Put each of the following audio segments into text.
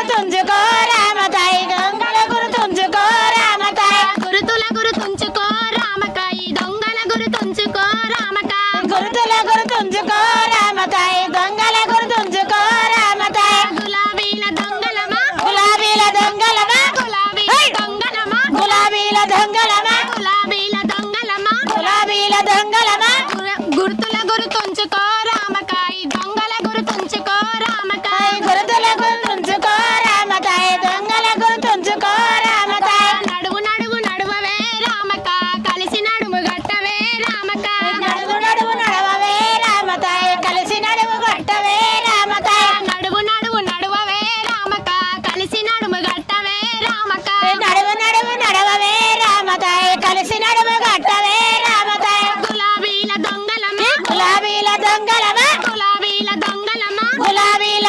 గుర్తుంచుకో రామకాయ దొంగల గుర్తుంచుకో రామకాయ. గురుతుల గుర్తుంచుకో రామకాయ దొంగల గుర్తుంచుకో రామకాయ. గురుతుల గుర్తుంచుకో గులాబీల దొంగలమా? గులాబీల దొంగలమా? గులాబీ దొంగలమా? గులాబీల దొంగలమా? గులాబీల దొంగలమా? గులాబీల దొంగలమా? గుర్తుల గుర్తుంచుకో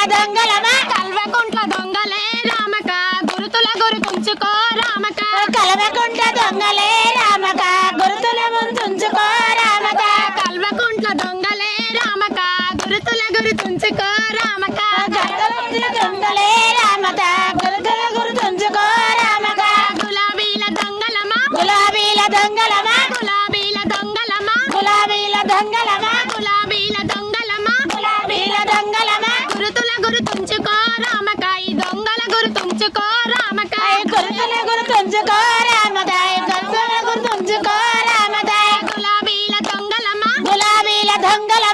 దొంగలమా కల్వకుంట్ల దొంగలే రామక గురుతుల గురుతుంచుకో రామక కల్వకుంట్ల దొంగలే రామక గురుతుల ముందుంచుకో రామక కల్వకుంట్ల దొంగలే రామక గురుతుల గురుతుంచుకో రామక దొంగలే రామకా గురుతుంచుకో రామక గురుతుల గురుతుంచుకో రామక గురుతుల గురుతుంచుకో రామక గులాబీల దొంగలమా గులాబీల దొంగలమా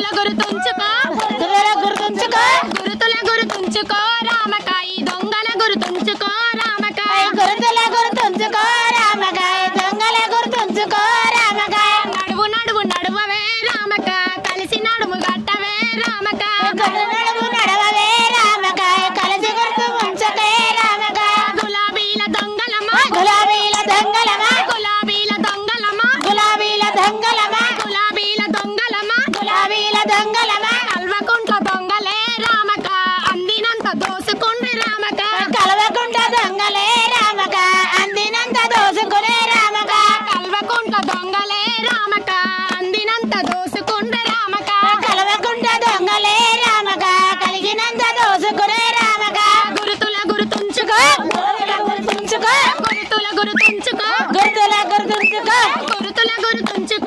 గురుతుల గురుతుంచుకో. గురుతుల గురుతుంచుకో. గురుతుల గురుతుంచుకో. రామకాయ దొంగల గురుతుంచుకో. రామకాయ గురుతుల 이거를 던져